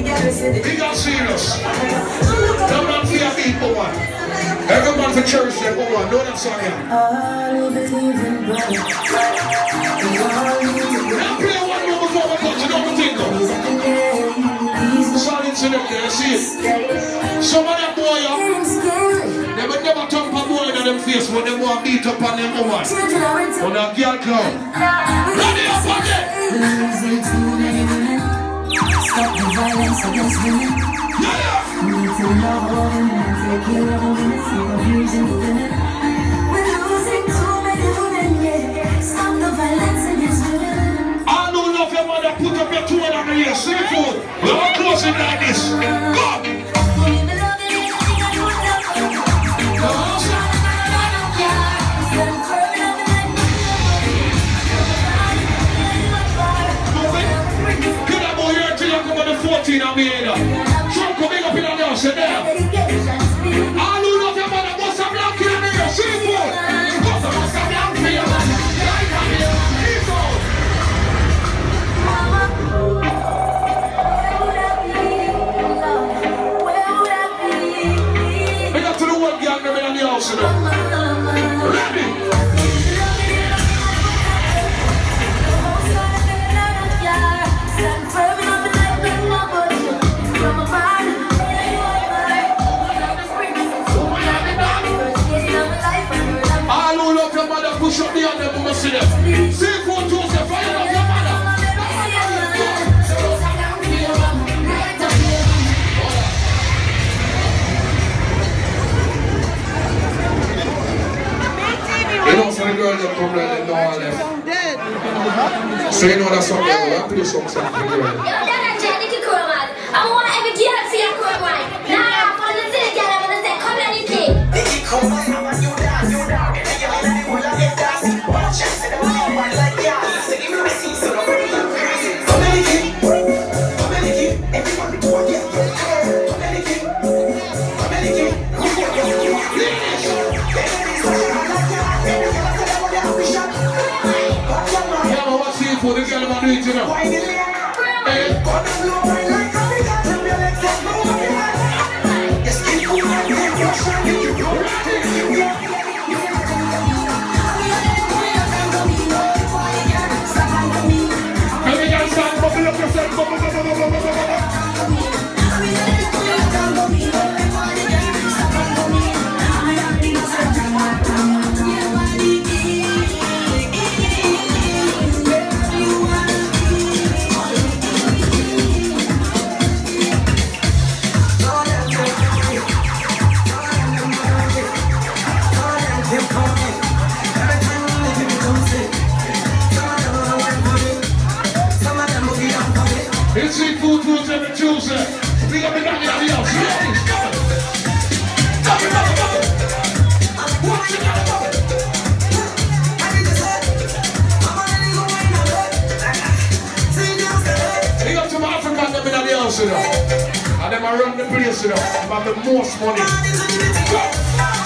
Big and serious. Man fear beat for church. Know that song play one more before we go to double tingle. Solid to them there, see it. Some of them boy, yeah, they want beat up on them woman. On a girl club. Ready up on it. Violence against women. Yeah, need to love all women and take care of women. See the the push up the hand, see them. Seafood Tuesday, fire love your mother. You know, so the girl that come there, they know all left. So you know that song, you have to do for the girl. Yeah, it for? The girl man do it, bubble, bubble. Watch it, bubble, bubble. Big up to my African them in the house, you know. And them around the place, you know. Have the most money. Go.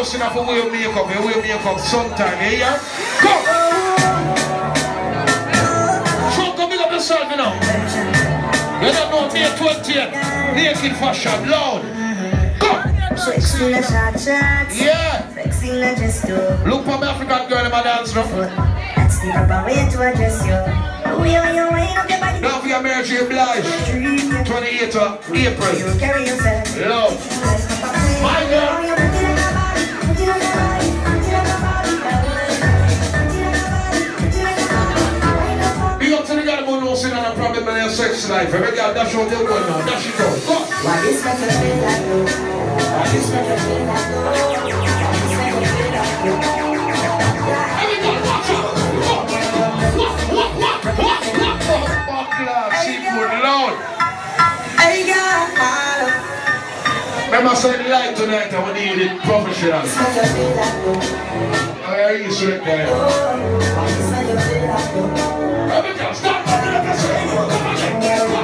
person have a way of makeup, a way of makeup sometime, you? Go! Up yourself, you know. You don't know May 20th, naked fashion, loud. Go! Yeah. Look for African girl in my dance, Now for your 28th of April. Love. My girl. Life. Every girl dash out their one now. Dash it out. Go. Why this make you feel like you? Why this make feel like you? Remember saying light tonight and we need it professional. feel like you? Every girl, stop. Every girl, say,